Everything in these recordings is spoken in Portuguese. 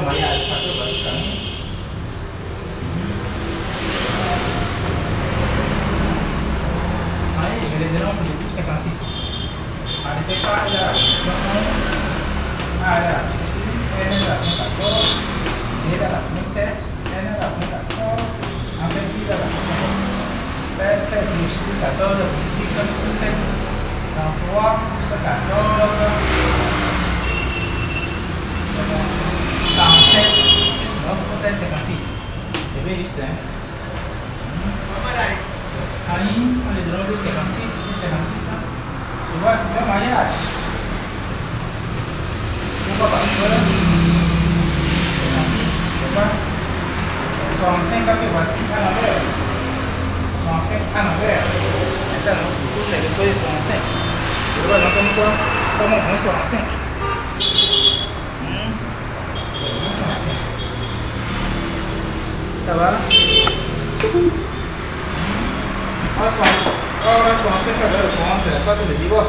banyak sepatu baru sekarang ni Saya bila dia orang punya tips saya kasih Ada tekak ada Ada Saya dah pun tak kos Dia dah lah punya set Saya dah pun tak kos Apa yang dia dah lah punya set Saya dah pun tak kos Saya dah pun tak kos Saya dah pun tak kos test dengan fish. The way is that. Mama dai. Kain ada se dia dengan fish, fish dengan fish. Cuba kita maya. Cuba pak Se Dengan fish. Cuba. Soang sen kaki basi kan apa? Soang sen kan apa? Esok tu lah, saya boleh soang sen. Cuba nak kamu tu, kamu kamu soang. Ça va Ahora son, ahora son cerca de los comandos de las fotos de vivos.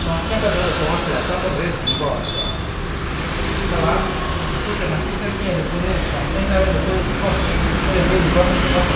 Son cerca de los comandos de las fotos de vivos. Ça va Tout est marqué ça qui est le poulet, son cerca de los vivos. Le vivos, vivos, mariage.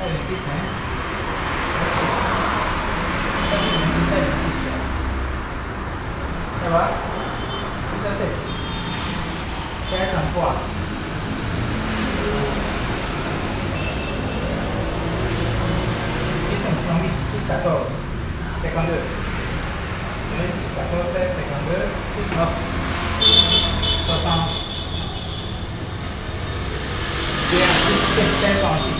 Ça va Ça c'est. Quel emploi Plus 5, 8, plus 14, 52. 14, 16, 52, plus 9, 60. Et ensuite, 16, 16, 16.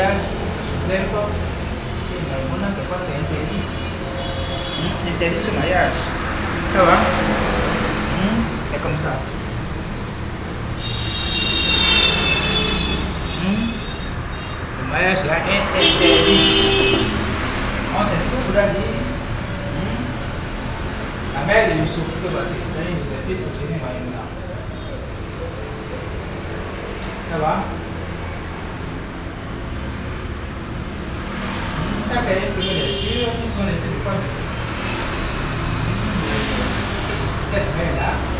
calidad dentro en algunas se pasa gente allí interesse maior tá lá hum, é começar hum, maior lá é interesse nossa esse grupo ali. a média do que fica bastante grande devido a que não vai usar tá lá 在城里住的，只有我们村里住的房子，再没有了。